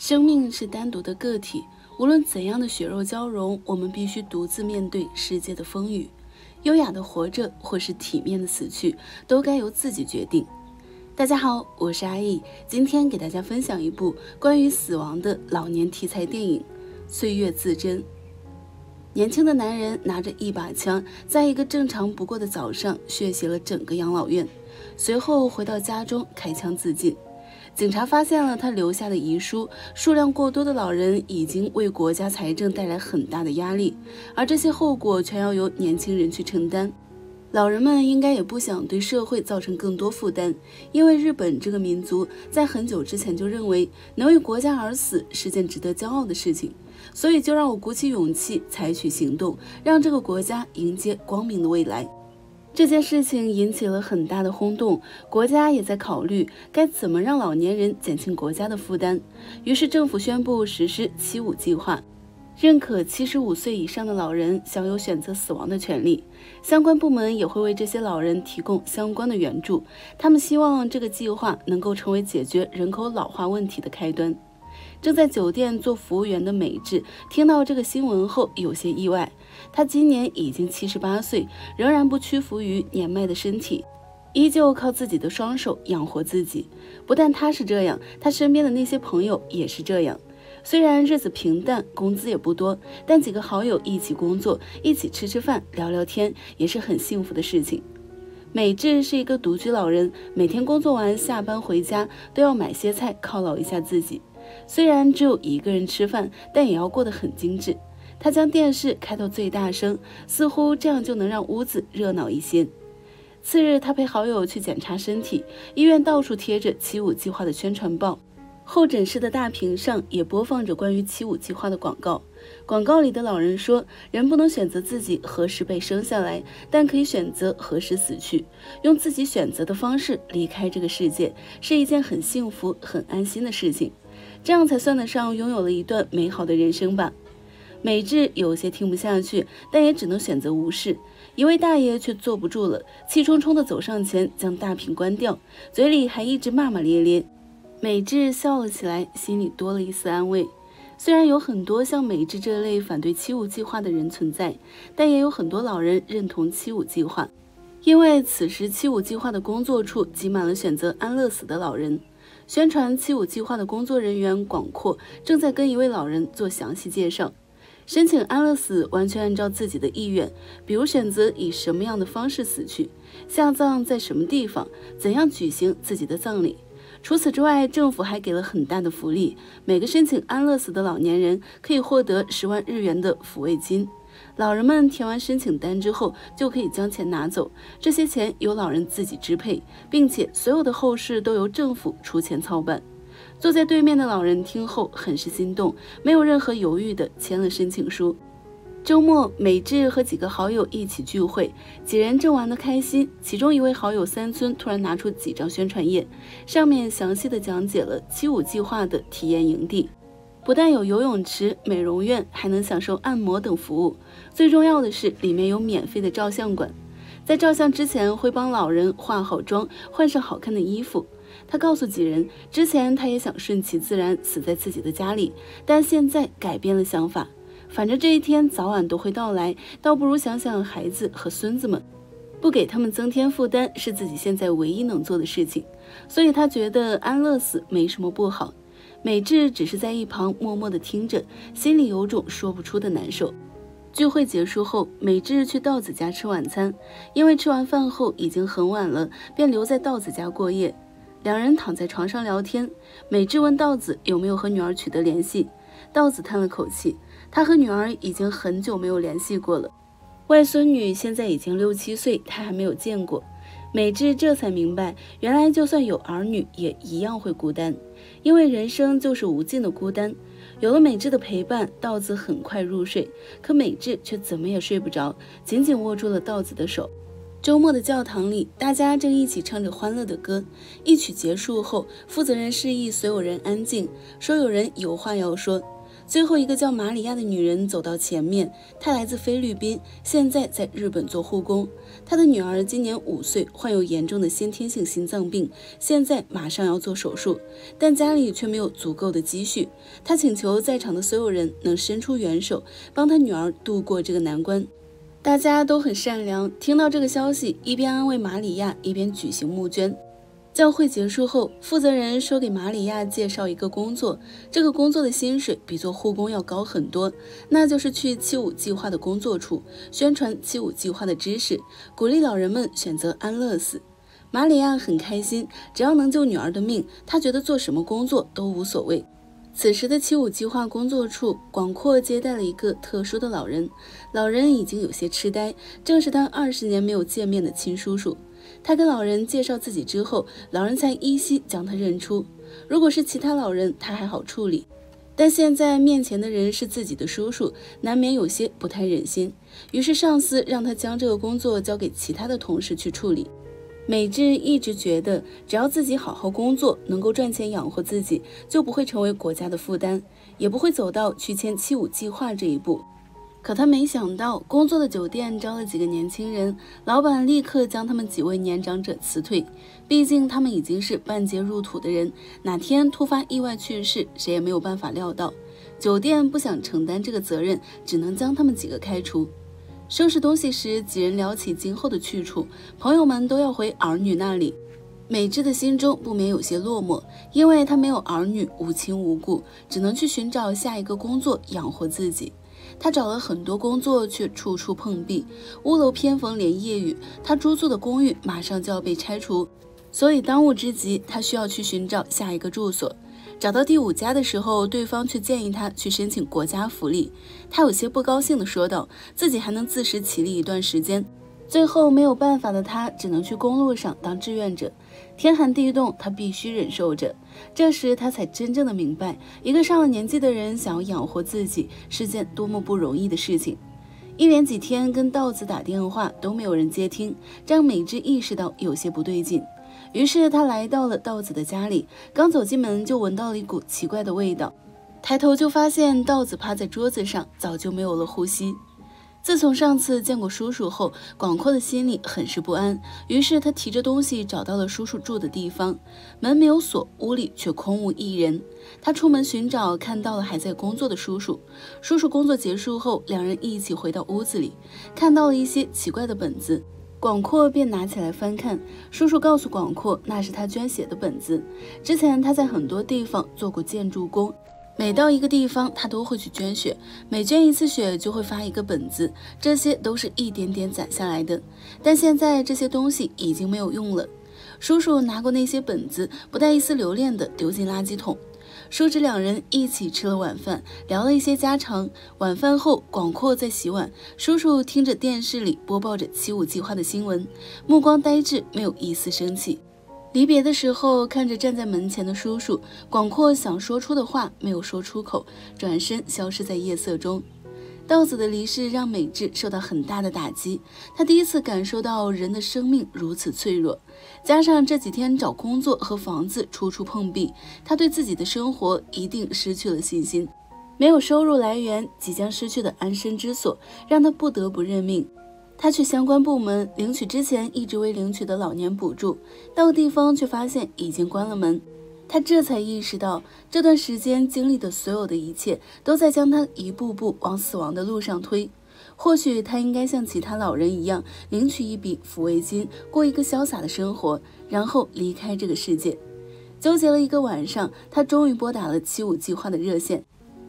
生命是单独的个体，无论怎样的血肉交融，我们必须独自面对世界的风雨。优雅的活着，或是体面的死去，都该由自己决定。大家好，我是阿易，今天给大家分享一部关于死亡的老年题材电影《岁月自珍》。年轻的男人拿着一把枪，在一个正常不过的早上，血洗了整个养老院，随后回到家中开枪自尽。警察发现了他留下的遗书，数量过多的老人已经为国家财政带来很大的压力，而这些后果全要由年轻人去承担。老人们应该也不想对社会造成更多负担，因为日本这个民族在很久之前就认为能为国家而死是件值得骄傲的事情，所以就让我鼓起勇气采取行动，让这个国家迎接光明的未来。这件事情引起了很大的轰动，国家也在考虑该怎么让老年人减轻国家的负担。于是政府宣布实施“七五”计划，认可七十五岁以上的老人享有选择死亡的权利。相关部门也会为这些老人提供相关的援助。他们希望这个计划能够成为解决人口老化问题的开端。正在酒店做服务员的美智听到这个新闻后有些意外。他今年已经七十八岁，仍然不屈服于年迈的身体，依旧靠自己的双手养活自己。不但他是这样，他身边的那些朋友也是这样。虽然日子平淡，工资也不多，但几个好友一起工作，一起吃吃饭、聊聊天，也是很幸福的事情。美智是一个独居老人，每天工作完下班回家都要买些菜犒劳一下自己。虽然只有一个人吃饭，但也要过得很精致。他将电视开到最大声，似乎这样就能让屋子热闹一些。次日，他陪好友去检查身体，医院到处贴着“七五”计划的宣传报，候诊室的大屏上也播放着关于“七五”计划的广告。广告里的老人说：“人不能选择自己何时被生下来，但可以选择何时死去。用自己选择的方式离开这个世界，是一件很幸福、很安心的事情。这样才算得上拥有了一段美好的人生吧。”美智有些听不下去，但也只能选择无视。一位大爷却坐不住了，气冲冲地走上前，将大屏关掉，嘴里还一直骂骂咧咧。美智笑了起来，心里多了一丝安慰。虽然有很多像美智这类反对“七五”计划的人存在，但也有很多老人认同“七五”计划，因为此时“七五”计划的工作处挤满了选择安乐死的老人。宣传“七五”计划的工作人员广阔正在跟一位老人做详细介绍。申请安乐死完全按照自己的意愿，比如选择以什么样的方式死去，下葬在什么地方，怎样举行自己的葬礼。除此之外，政府还给了很大的福利，每个申请安乐死的老年人可以获得十万日元的抚慰金。老人们填完申请单之后，就可以将钱拿走，这些钱由老人自己支配，并且所有的后事都由政府出钱操办。坐在对面的老人听后很是心动，没有任何犹豫的签了申请书。周末，美智和几个好友一起聚会，几人正玩得开心。其中一位好友三村突然拿出几张宣传页，上面详细的讲解了七五计划的体验营地，不但有游泳池、美容院，还能享受按摩等服务。最重要的是，里面有免费的照相馆，在照相之前会帮老人化好妆，换上好看的衣服。他告诉几人，之前他也想顺其自然死在自己的家里，但现在改变了想法。反正这一天早晚都会到来，倒不如想想孩子和孙子们，不给他们增添负担，是自己现在唯一能做的事情。所以他觉得安乐死没什么不好。美智只是在一旁默默地听着，心里有种说不出的难受。聚会结束后，美智去道子家吃晚餐，因为吃完饭后已经很晚了，便留在道子家过夜。两人躺在床上聊天，美智问道子有没有和女儿取得联系。道子叹了口气，他和女儿已经很久没有联系过了。外孙女现在已经六七岁，他还没有见过。美智这才明白，原来就算有儿女，也一样会孤单，因为人生就是无尽的孤单。有了美智的陪伴，道子很快入睡，可美智却怎么也睡不着，紧紧握住了道子的手。周末的教堂里，大家正一起唱着欢乐的歌。一曲结束后，负责人示意所有人安静，说有人有话要说。最后一个叫玛里亚的女人走到前面，她来自菲律宾，现在在日本做护工。她的女儿今年五岁，患有严重的先天性心脏病，现在马上要做手术，但家里却没有足够的积蓄。她请求在场的所有人能伸出援手，帮她女儿度过这个难关。大家都很善良，听到这个消息，一边安慰玛里亚，一边举行募捐。教会结束后，负责人说给玛里亚介绍一个工作，这个工作的薪水比做护工要高很多，那就是去七五计划的工作处宣传七五计划的知识，鼓励老人们选择安乐死。玛里亚很开心，只要能救女儿的命，她觉得做什么工作都无所谓。此时的七五计划工作处，广阔接待了一个特殊的老人，老人已经有些痴呆，正是他二十年没有见面的亲叔叔。他跟老人介绍自己之后，老人才依稀将他认出。如果是其他老人，他还好处理，但现在面前的人是自己的叔叔，难免有些不太忍心。于是上司让他将这个工作交给其他的同事去处理。美智一直觉得，只要自己好好工作，能够赚钱养活自己，就不会成为国家的负担，也不会走到去签七五计划这一步。可他没想到，工作的酒店招了几个年轻人，老板立刻将他们几位年长者辞退。毕竟他们已经是半截入土的人，哪天突发意外去世，谁也没有办法料到。酒店不想承担这个责任，只能将他们几个开除。收拾东西时，几人聊起今后的去处，朋友们都要回儿女那里。美智的心中不免有些落寞，因为她没有儿女，无亲无故，只能去寻找下一个工作养活自己。他找了很多工作，却处处碰壁，屋楼偏逢连夜雨。他租住的公寓马上就要被拆除，所以当务之急，他需要去寻找下一个住所。找到第五家的时候，对方却建议他去申请国家福利。他有些不高兴地说道：“自己还能自食其力一段时间。”最后没有办法的他，只能去公路上当志愿者。天寒地冻，他必须忍受着。这时他才真正的明白，一个上了年纪的人想要养活自己是件多么不容易的事情。一连几天跟道子打电话都没有人接听，让美智意识到有些不对劲。于是他来到了道子的家里，刚走进门就闻到了一股奇怪的味道，抬头就发现道子趴在桌子上，早就没有了呼吸。自从上次见过叔叔后，广阔的心里很是不安。于是他提着东西找到了叔叔住的地方，门没有锁，屋里却空无一人。他出门寻找，看到了还在工作的叔叔。叔叔工作结束后，两人一起回到屋子里，看到了一些奇怪的本子，广阔便拿起来翻看。叔叔告诉广阔，那是他捐血的本子。之前他在很多地方做过建筑工。每到一个地方，他都会去捐血，每捐一次血就会发一个本子，这些都是一点点攒下来的。但现在这些东西已经没有用了。叔叔拿过那些本子，不带一丝留恋的丢进垃圾桶。叔侄两人一起吃了晚饭，聊了一些家常。晚饭后，广阔在洗碗，叔叔听着电视里播报着七五计划的新闻，目光呆滞，没有一丝生气。离别的时候，看着站在门前的叔叔，广阔想说出的话没有说出口，转身消失在夜色中。道子的离世让美智受到很大的打击，她第一次感受到人的生命如此脆弱。加上这几天找工作和房子处处碰壁，她对自己的生活一定失去了信心。没有收入来源，即将失去的安身之所，让她不得不认命。他去相关部门领取之前一直未领取的老年补助，到地方却发现已经关了门。他这才意识到，这段时间经历的所有的一切都在将他一步步往死亡的路上推。或许他应该像其他老人一样，领取一笔抚慰金，过一个潇洒的生活，然后离开这个世界。纠结了一个晚上，他终于拨打了七五计划的热线。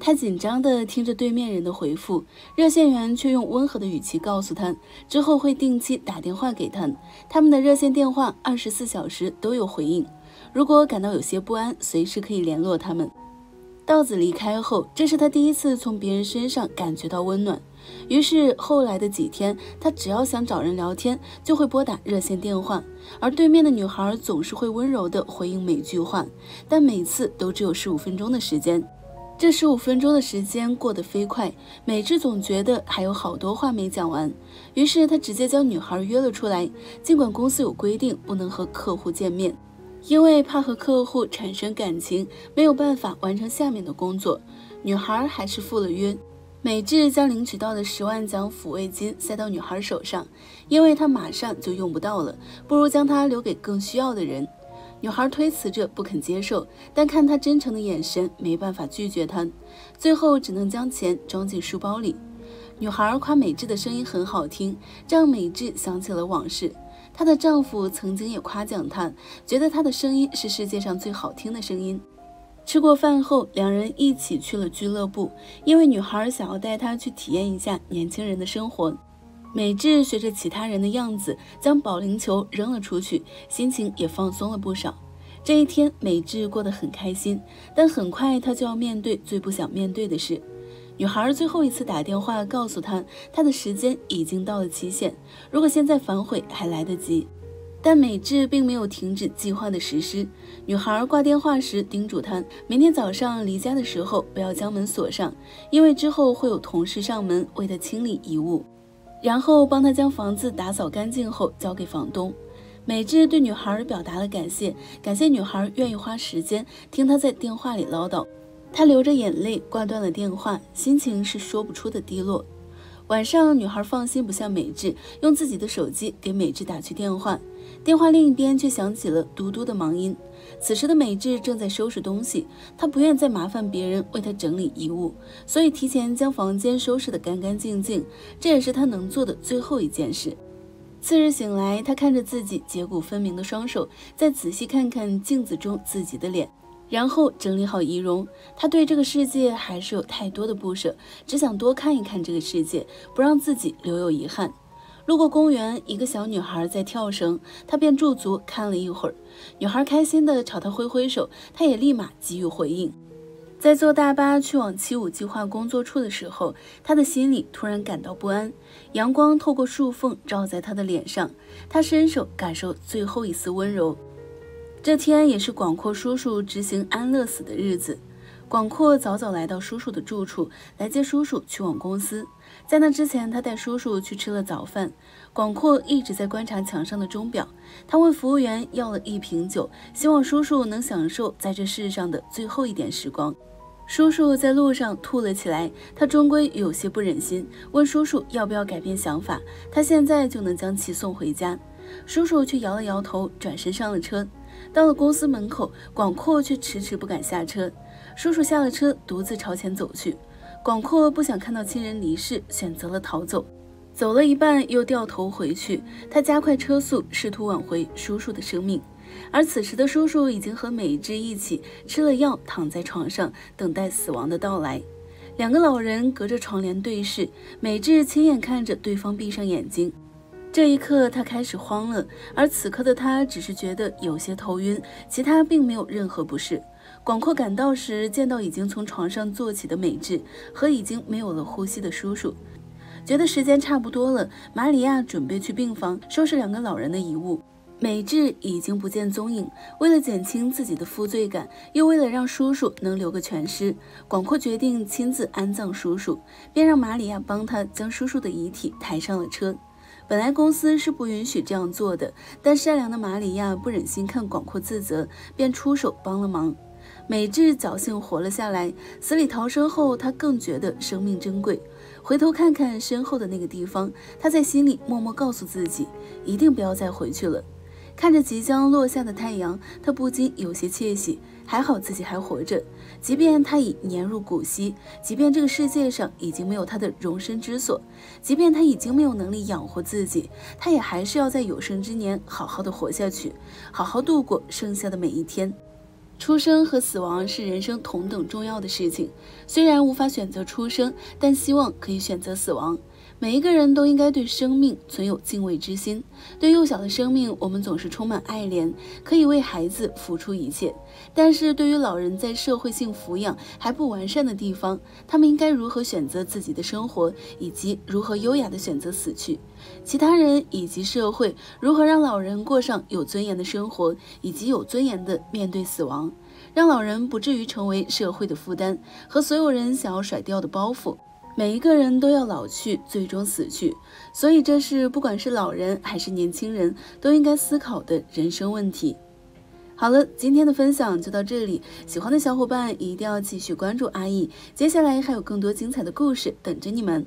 他紧张地听着对面人的回复，热线员却用温和的语气告诉他，之后会定期打电话给他。他们的热线电话二十四小时都有回应，如果感到有些不安，随时可以联络他们。道子离开后，这是他第一次从别人身上感觉到温暖。于是后来的几天，他只要想找人聊天，就会拨打热线电话，而对面的女孩总是会温柔地回应每句话，但每次都只有十五分钟的时间。这十五分钟的时间过得飞快，美智总觉得还有好多话没讲完，于是他直接将女孩约了出来。尽管公司有规定不能和客户见面，因为怕和客户产生感情，没有办法完成下面的工作，女孩还是赴了约。美智将领取到的十万奖抚慰金塞到女孩手上，因为她马上就用不到了，不如将它留给更需要的人。女孩推辞着不肯接受，但看他真诚的眼神，没办法拒绝他，最后只能将钱装进书包里。女孩夸美智的声音很好听，让美智想起了往事。她的丈夫曾经也夸奖她，觉得她的声音是世界上最好听的声音。吃过饭后，两人一起去了俱乐部，因为女孩想要带她去体验一下年轻人的生活。美智学着其他人的样子，将保龄球扔了出去，心情也放松了不少。这一天，美智过得很开心，但很快她就要面对最不想面对的事。女孩最后一次打电话告诉她，她的时间已经到了期限，如果现在反悔还来得及。但美智并没有停止计划的实施。女孩挂电话时叮嘱她，明天早上离家的时候不要将门锁上，因为之后会有同事上门为她清理遗物，然后帮他将房子打扫干净后交给房东。美智对女孩表达了感谢，感谢女孩愿意花时间听她在电话里唠叨。她流着眼泪挂断了电话，心情是说不出的低落。晚上，女孩放心不下美智，用自己的手机给美智打去电话。电话另一边却响起了嘟嘟的忙音。此时的美智正在收拾东西，她不愿再麻烦别人为她整理衣物，所以提前将房间收拾得干干净净，这也是她能做的最后一件事。次日醒来，她看着自己截骨分明的双手，再仔细看看镜子中自己的脸，然后整理好仪容。他对这个世界还是有太多的不舍，只想多看一看这个世界，不让自己留有遗憾。路过公园，一个小女孩在跳绳，他便驻足看了一会儿。女孩开心地朝他挥挥手，他也立马给予回应。在坐大巴去往七五计划工作处的时候，他的心里突然感到不安。阳光透过树缝照在他的脸上，他伸手感受最后一丝温柔。这天也是广阔叔叔执行安乐死的日子。广阔早早来到叔叔的住处，来接叔叔去往公司。在那之前，他带叔叔去吃了早饭。广阔一直在观察墙上的钟表，他问服务员要了一瓶酒，希望叔叔能享受在这世上的最后一点时光。叔叔在路上吐了起来，他终归有些不忍心，问叔叔要不要改变想法，他现在就能将其送回家。叔叔却摇了摇头，转身上了车。到了公司门口，广阔却迟迟不敢下车。叔叔下了车，独自朝前走去。广阔不想看到亲人离世，选择了逃走。走了一半，又掉头回去。他加快车速，试图挽回叔叔的生命。而此时的叔叔已经和美智一起吃了药，躺在床上等待死亡的到来。两个老人隔着床帘对视，美智亲眼看着对方闭上眼睛。这一刻，他开始慌了，而此刻的他只是觉得有些头晕，其他并没有任何不适。广阔赶到时，见到已经从床上坐起的美智和已经没有了呼吸的叔叔，觉得时间差不多了。玛里亚准备去病房收拾两个老人的遗物。美智已经不见踪影。为了减轻自己的负罪感，又为了让叔叔能留个全尸，广阔决定亲自安葬叔叔，便让玛里亚帮他将叔叔的遗体抬上了车。本来公司是不允许这样做的，但善良的玛里亚不忍心看广阔自责，便出手帮了忙。美智侥幸活了下来，死里逃生后，他更觉得生命珍贵。回头看看身后的那个地方，他在心里默默告诉自己，一定不要再回去了。看着即将落下的太阳，他不禁有些窃喜。还好自己还活着，即便他已年入古稀，即便这个世界上已经没有他的容身之所，即便他已经没有能力养活自己，他也还是要在有生之年好好的活下去，好好度过剩下的每一天。出生和死亡是人生同等重要的事情，虽然无法选择出生，但希望可以选择死亡。每一个人都应该对生命存有敬畏之心。对幼小的生命，我们总是充满爱怜，可以为孩子付出一切；但是对于老人在社会性抚养还不完善的地方，他们应该如何选择自己的生活，以及如何优雅地选择死去？其他人以及社会如何让老人过上有尊严的生活，以及有尊严地面对死亡，让老人不至于成为社会的负担和所有人想要甩掉的包袱？每一个人都要老去，最终死去，所以这是不管是老人还是年轻人都应该思考的人生问题。好了，今天的分享就到这里，喜欢的小伙伴一定要继续关注阿易，接下来还有更多精彩的故事等着你们。